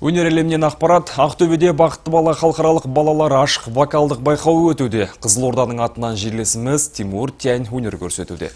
Өнер әлемінен ақпарат, Ақтөбеде бақытты бала халықаралық балалар ашық вокалдық байқауы өтуде. Қызылорданың атынан жерлесіміз Тимур Тянь өнер көрсетуде.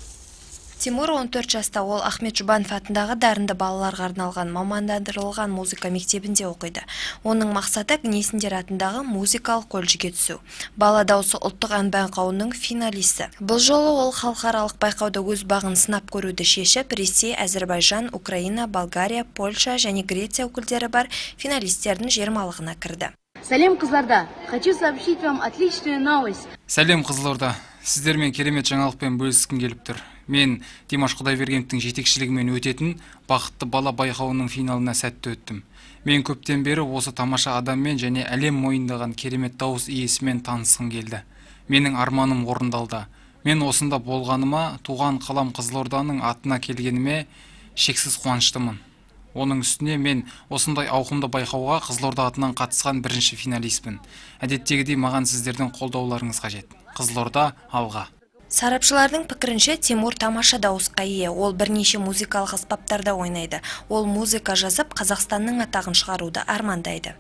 Тимур 14 жаста ол Ахмет Жұбанов атындағы дарынды балаларға арналған мамандандырылған музыка мектебінде оқиды. Оның мақсаты Гнесіндер атындағы музыкалық колледжге түсу. Бала дауысы ұлттық ән байқауының финалисі. Бұл жолы ол халықаралық байқауда өз бағын сынап көруді шешіп, Ресей, Әзербайжан, Украина, Болгария, Польша және Греция өкілдері бар финалистердің жермалығына кірді. Сәлем қызларда! Хочу сообщить вам отличную новость. сәлем қызылорда. Сіздермен керемет жаңалықпен бөліскім келіп тұр. Мен димаш құдайбергеновтың жетекшілігімен өтетін бақытты бала байқауының финалына сәтті өттім. Мен көптен бері осы тамаша адаммен және әлем мойындаған керемет дауыс иесімен танысқым келді. Менің арманым орындалды. Мен осында болғаныма туған қалам қызылорданың атына келгеніме шексіз қуаныштымын. Оның үстіне мен осындай ауқымды байқауға қызылорда атынан қатысқан бірінші финалистпін әдеттегідей маған сіздердің қолдауларыңыз қажет қызылорда алға Сарапшылардың пікірінше Тимур тамаша дауысқа ие. Ол бірнеше музыкалық аспаптарда ойнайды. Ол музыка жазып, Қазақстанның атағын шығаруды армандайды.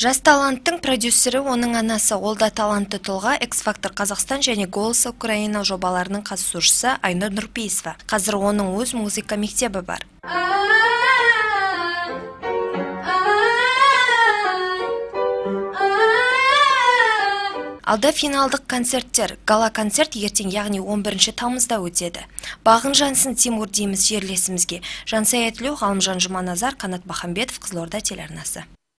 Жас таланттың продюсері оның анасы, ол да талантты тұлға X-Factor Қазақстан және Голос Украина жобаларының қатысушысы Айнұр Нұрпейісова. Қазір оның өз музыка мектебі бар. Алда финалдық концерттер, гала-концерт ертең яғни 11 тамызда өтеді. Бағын жансын Тимур дейміз жерлесімізге. Жансая Тілеу, Ғалымжан Жұманазар, Қанат Бахамбетов, Қызылорда телеарнасы.